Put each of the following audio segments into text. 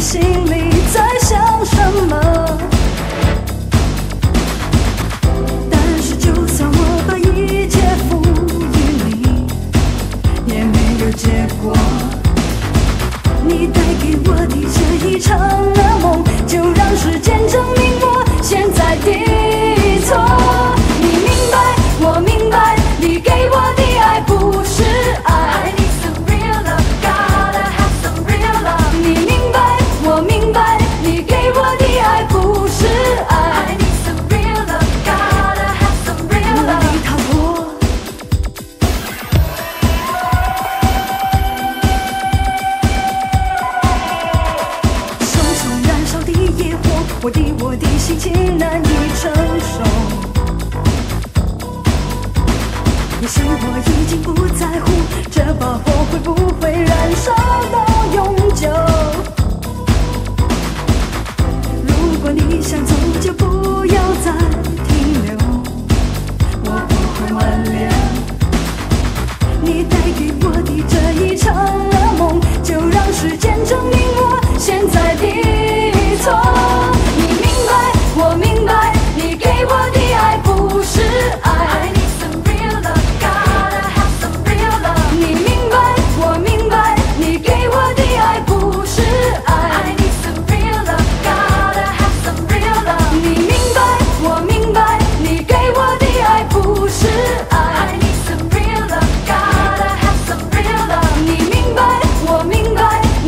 心里在想什么？但是就算我把一切赋予你，也没有结果。你带给我的这一场噩梦。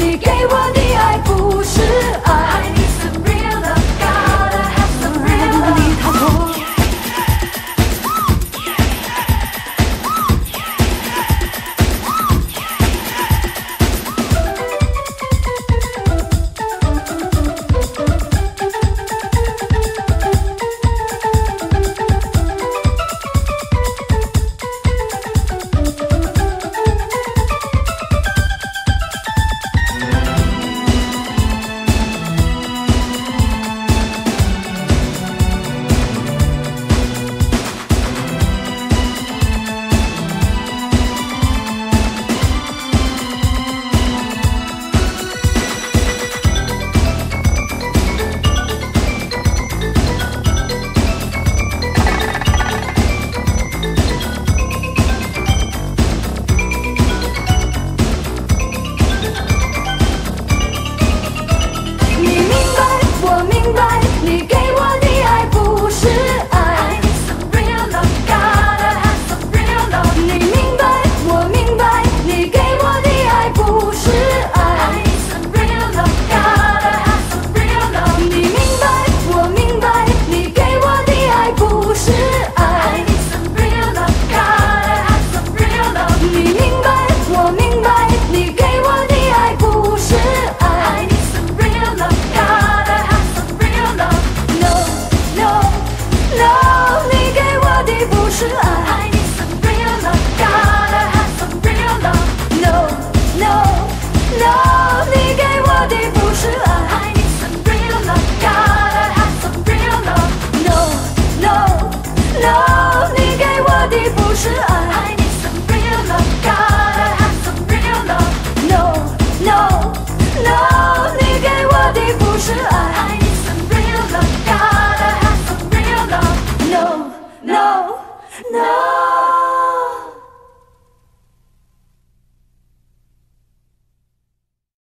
你给我的爱不 No!